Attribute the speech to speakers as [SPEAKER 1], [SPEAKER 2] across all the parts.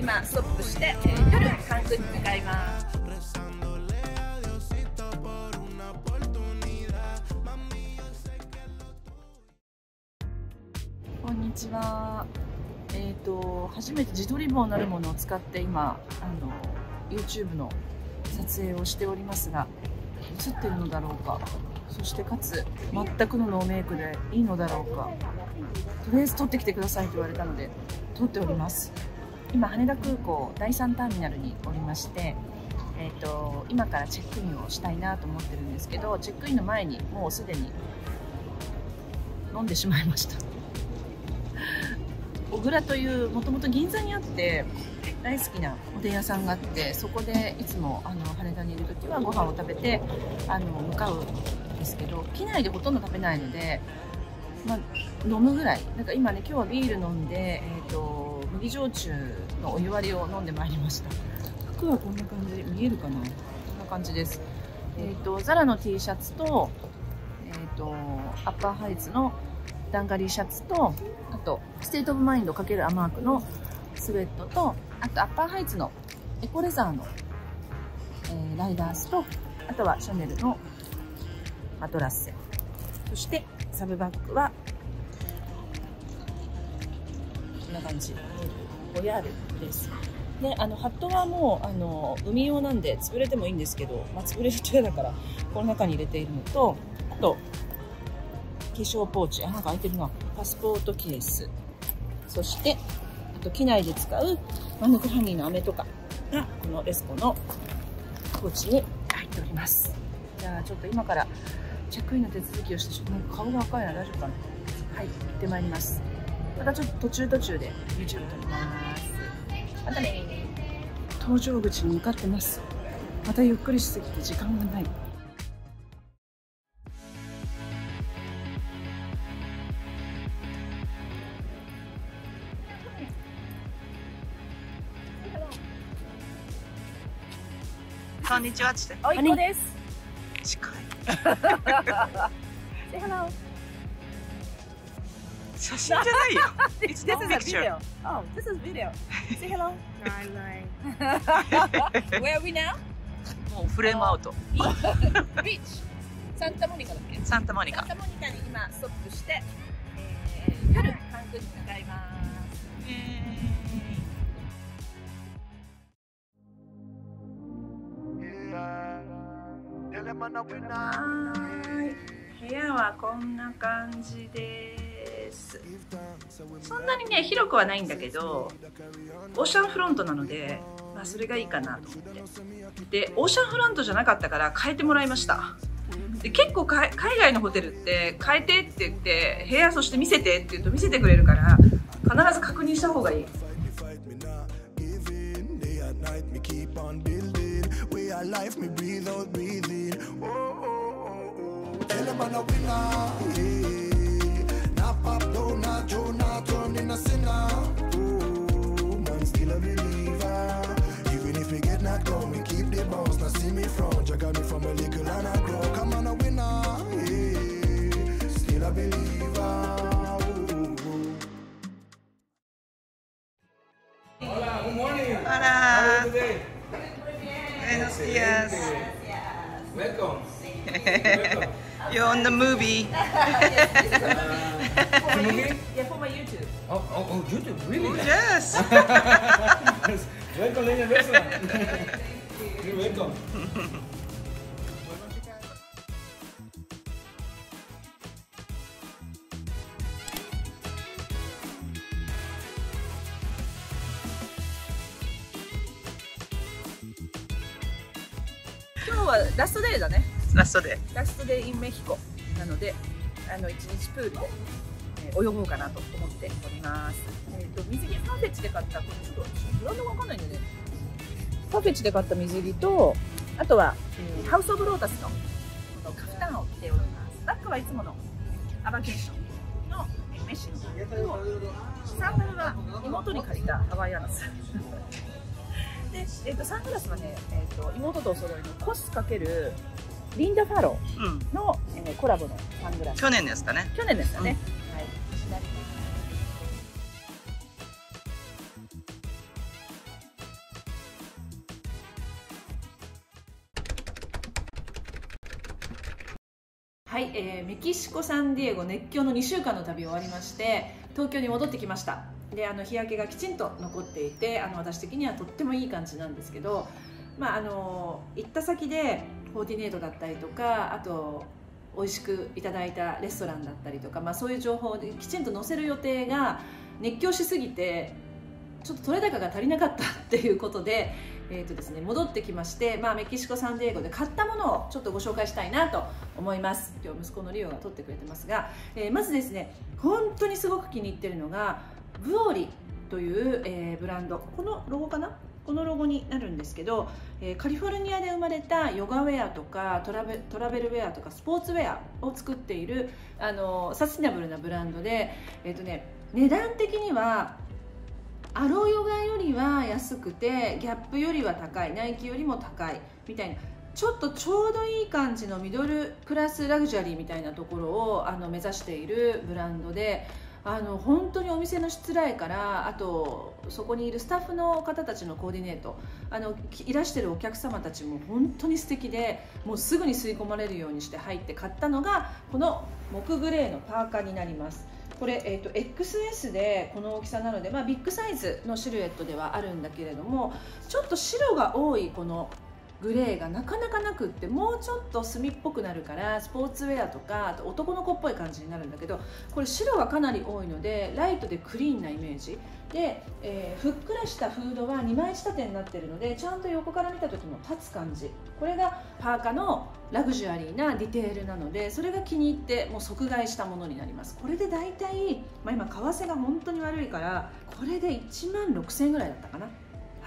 [SPEAKER 1] 今ストップして、夜カンクンに向かいます。こんにちは。えっ、ー、と初めて自撮り棒なるものを使って今あの YouTube の撮影をしておりますが映ってるのだろうか。そしてかつ全くのノーメイクでいいのだろうか。とりあえず撮ってきてくださいと言われたので撮っております。今羽田空港第3ターミナルにおりまして、えーと、今からチェックインをしたいなと思ってるんですけどチェックインの前にもうすでに飲んでしまいました。小倉というもともと銀座にあって大好きなおでん屋さんがあってそこでいつもあの羽田にいる時はご飯を食べてあの向かうんですけど機内でほとんど食べないので、まあ、飲むぐらい。なんか今ね今日はビール飲んで、えーと、麦焼酎のお湯割りを飲んでまいりました。服はこんな感じ見えるかな？こんな感じです。えっ、ー、とザラの T シャツと,、えーと、 upper hights のダンガリーシャツとあと STATE OF MIND×AMARC のスウェットとあと upper hights のエコレザーの、えー、ライダースとあとはシャネルのマトラッセ。そしてサブバッグはこんな感じ。ボヤールです。であのハットはもうあの海用なんで潰れてもいいんですけど、まあ、潰れると嫌だからこの中に入れているのとあと化粧ポーチあなんか開いてるな。パスポートケース。そしてあと機内で使うマヌクハニーの飴とかがこのレスコのポーチに入っております。じゃあちょっと今からチェックインの手続きをしてちょっとなんか顔が赤いな。大丈夫かな。はい行ってまいります。またちょっと途中途中で YouTube 撮ります。またね搭乗口に向かってますまたゆっくりしすぎて時間がない
[SPEAKER 2] こんにちはっつって。
[SPEAKER 1] おいこです。
[SPEAKER 2] 近い。
[SPEAKER 1] Say hello.
[SPEAKER 2] 写真じゃないよ。
[SPEAKER 1] It's this is a video. Oh, this is video. Say hello. Where are we now?
[SPEAKER 2] もうフレームアウト。
[SPEAKER 1] ビーチ。サンタモニカだっけ？
[SPEAKER 2] サンタモニカ。
[SPEAKER 1] サンタモニカに今ストップして、えー、夜、韓国に向かいます。えーはい部屋はこんな感じですそんなにね広くはないんだけどオーシャンフロントなので、まあ、それがいいかなと思ってでオーシャンフロントじゃなかったから変えてもらいましたで結構海外のホテルって変えてって言って部屋そして見せてって言うと見せてくれるから必ず確認した方がいい life me breathe out, breathing. Oh, oh, oh, oh. Tell them I'm a winner. Yeah. A sinner. YouTube.
[SPEAKER 3] Oh, oh, oh YouTube, really?
[SPEAKER 2] Oh, yes.
[SPEAKER 3] welcome, Lena You're welcome.
[SPEAKER 1] はラストデーだね
[SPEAKER 2] ラストデ
[SPEAKER 1] ーラストデーインメヒコなのであの一日プールで、えー、泳ごうかなと思っております。えっ、ー、と水着ファフェチで買ったこれちょっとブランドがわかんないんでね。ファフェチで買った水着とあとは、えー、ハウス・オブ・ロータスのこのカフタンを着ております。バッグはいつものアバケーションのメッシュのサンダルは妹に借りたハワイアンズ で、えーと、サングラスはね、えーと、妹とお揃いのコス×リンダ・ファローの、うん、えー、コラボのサングラス。
[SPEAKER 2] 去年ですかね。
[SPEAKER 1] 去年ですかね、うん、はい、えーメキシコ・サンディエゴ熱狂の2週間の旅終わりまして東京に戻ってきました。であの日焼けがきちんと残っていてあの私的にはとってもいい感じなんですけど、まあ、あの行った先でコーディネートだったりとかあと美味しくいただいたレストランだったりとか、まあ、そういう情報できちんと載せる予定が熱狂しすぎてちょっと取れ高が足りなかったっていうことで, えーとですね、戻ってきまして、まあ、メキシコ・サンディエゴで買ったものをちょっとご紹介したいなと思います。今日息子のリオが撮ってくれてますが、えーまずですね本当にすごく気に入ってるのがブオリという、えーブランド。このロゴかな？このロゴになるんですけど、えーカリフォルニアで生まれたヨガウェアとかトラベトラベルウェアとかスポーツウェアを作っているあのサスティナブルなブランドで、えーとね、値段的にはアロヨガよりは安くてギャップよりは高いナイキよりも高いみたいな。ちょっとちょうどいい感じのミドルクラスラグジュアリーみたいなところをあの目指しているブランドであの本当にお店のしつらいからあとそこにいるスタッフの方たちのコーディネートあのいらしてるお客様たちも本当に素敵でもうすぐに吸い込まれるようにして入って買ったのがこの木グレーのパーカーになります。これ、えー、と XS でこの大きさなので、まあ、ビッグサイズのシルエットではあるんだけれどもちょっと白が多いこのグレーがなかなかなくってもうちょっと墨っぽくなるからスポーツウェアとかあと男の子っぽい感じになるんだけどこれ白がかなり多いのでライトでクリーンなイメージ。で、えーふっくらしたフードは2枚仕立てになってるのでちゃんと横から見た時も立つ感じ。これがパーカのラグジュアリーなディテールなのでそれが気に入ってもう即買いしたものになります。これで大体、まあ、今為替が本当に悪いからこれで1万6000円ぐらいだったかな。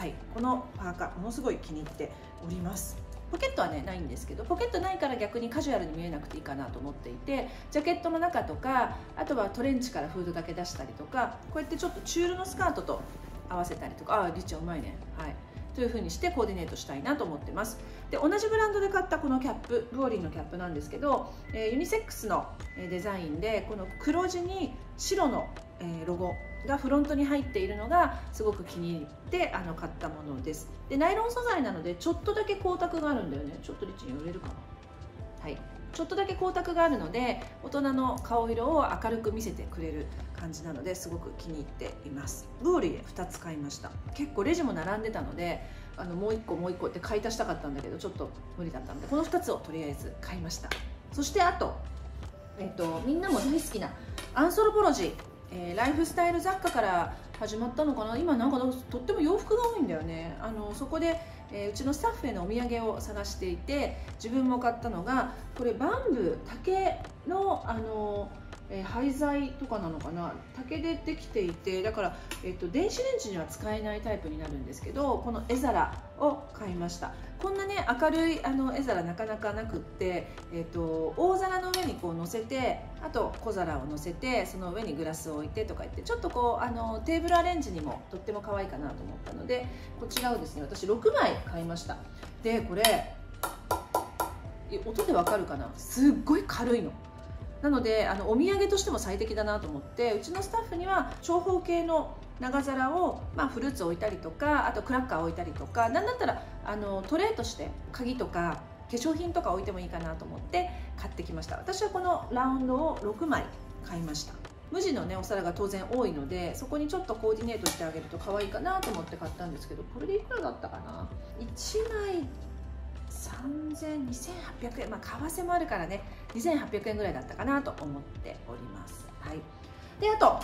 [SPEAKER 1] はい、このパーカーものすごい気に入っております。ポケットはねないんですけどポケットないから逆にカジュアルに見えなくていいかなと思っていてジャケットの中とかあとはトレンチからフードだけ出したりとかこうやってちょっとチュールのスカートと合わせたりとかああリッチはうまいね。はい。という風にしてコーディネートしたいなと思ってます。で同じブランドで買ったこのキャップブオリーのキャップなんですけど、えーユニセックスのデザインでこの黒地に白の、えロゴがフロントに入っているのがすごく気に入ってあの買ったものです。でナイロン素材なのでちょっとだけ光沢があるんだよね。ちょっとリッチに売れるかな。はい。ちょっとだけ光沢があるので大人の顔色を明るく見せてくれる感じなのですごく気に入っています。ブーリー2つ買いました。結構レジも並んでたのであのもう1個もう1個って買い足したかったんだけどちょっと無理だったのでこの2つをとりあえず買いました。そしてあと,、えっとみんなも大好きなアンソロポロジー、えーライフスタイル雑貨から始まったのかな？今なんかとっても洋服が多いんだよね。あのそこで、えーうちのスタッフへのお土産を探していて自分も買ったのがこれバンブー竹のあの、えー廃材とかなのかな？竹でできていてだから、えっと電子レンジには使えないタイプになるんですけどこの絵皿を買いました。こんなね明るいあの絵皿なかなかなくって、えっと大皿の上にこう乗せてあと小皿を乗せてその上にグラスを置いてとか言ってちょっとこうあのテーブルアレンジにもとっても可愛いかなと思ったのでこちらをですね私6枚買いました。でこれ音でわかるかな？すっごい軽いの。なのであのお土産としても最適だなと思ってうちのスタッフには長方形の長皿を、まあ、フルーツ置いたりとかあとクラッカー置いたりとかなんだったらあのトレーとして鍵とか化粧品とか置いてもいいかなと思って買ってきました。私はこのラウンドを6枚買いました。無地のねお皿が当然多いのでそこにちょっとコーディネートしてあげると可愛いかなと思って買ったんですけどこれでいくらだったかな？1枚3000 2800円。まあ為替もあるからね。2800円ぐらいだったかなと思っております。はい。であと、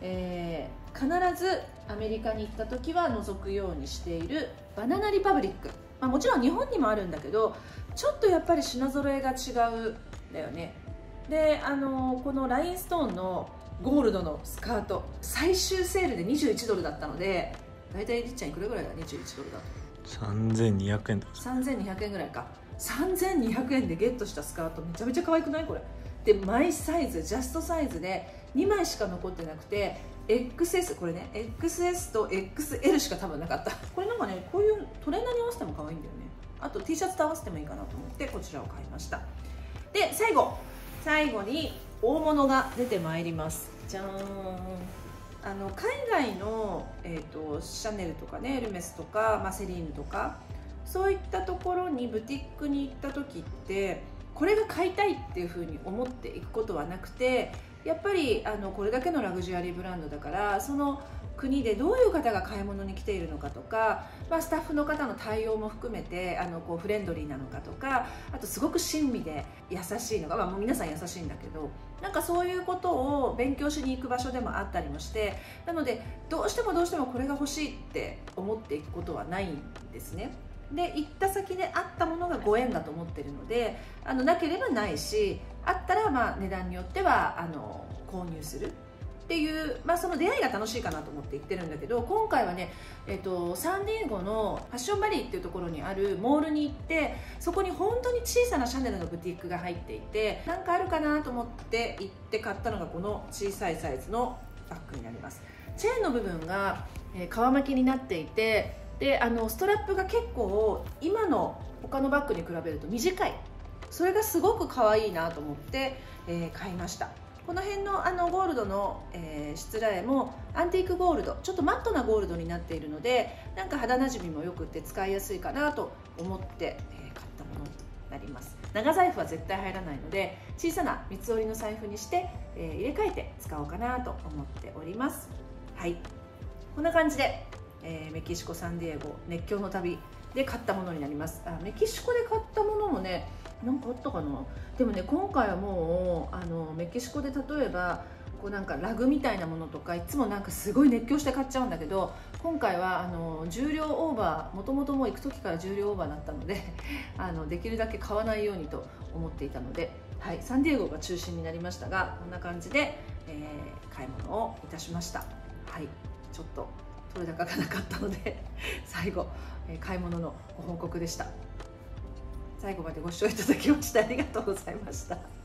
[SPEAKER 1] えー必ずアメリカに行った時は覗くようにしているバナナリパブリック、まあ、もちろん日本にもあるんだけどちょっとやっぱり品揃えが違うんだよね。であのこのラインストーンのゴールドのスカート最終セールで21ドルだったので大体りっちゃんいくらぐらいだ？21ドルだと。
[SPEAKER 4] 3200円だ
[SPEAKER 1] 3200円ぐらいか3200円でゲットしたスカートめちゃめちゃ可愛くない？これ。でマイサイズジャストサイズで2枚しか残ってなくて XS これね XS と XL しか多分なかった。これなんかねこういうトレーナーに合わせても可愛いんだよね。あと T シャツと合わせてもいいかなと思ってこちらを買いました。で最後。最後に大物が出てまいります。じゃーん。あの海外の、えー、とシャネルとかねエルメスとか、まあ、セリーヌとかそういったところにブティックに行った時ってこれが買いたいっていうふうに思っていくことはなくてやっぱりあのこれだけのラグジュアリーブランドだからその国でどういう方が買い物に来ているのかとか、まあ、スタッフの方の対応も含めてあのこうフレンドリーなのかとかあとすごく親身で優しいのか、まあ、もう皆さん優しいんだけどなんかそういうことを勉強しに行く場所でもあったりもしてなのでどうしてもどうしてもこれが欲しいって思っていくことはないんですね。で行った先であったものがご縁だと思ってるのであのなければないしあったらまあ値段によってはあの購入するっていう、まあ、その出会いが楽しいかなと思って行ってるんだけど今回はね、えっと、サンディエゴのファッションバリーっていうところにあるモールに行ってそこに本当に小さなシャネルのブティックが入っていて何かあるかなと思って行って買ったのがこの小さいサイズのバッグになります。チェーンの部分が、えー、革巻きになっていてであのストラップが結構今の他のバッグに比べると短い。それがすごく可愛いなと思って、えー、買いました。この辺のあのゴールドの、えー、しつらえもアンティークゴールドちょっとマットなゴールドになっているのでなんか肌なじみもよくて使いやすいかなと思って、えー、買ったものになります。長財布は絶対入らないので小さな三つ折りの財布にして、えー、入れ替えて使おうかなと思っております。はい。こんな感じで、えメキシコサンディエゴ熱狂の旅で買ったものになります。あメキシコで買ったものもね何かあったかな？でもね今回はもうあのメキシコで例えばこうなんかラグみたいなものとかいつもなんかすごい熱狂して買っちゃうんだけど今回はあの重量オーバーもともともう行く時から重量オーバーだったので あのできるだけ買わないようにと思っていたので、はい、サンディエゴが中心になりましたがこんな感じで、えー、買い物をいたしました。はいちょっと取れ高がなかったので最後、え、買い物のご報告でした最後までご視聴いただきましてありがとうございました。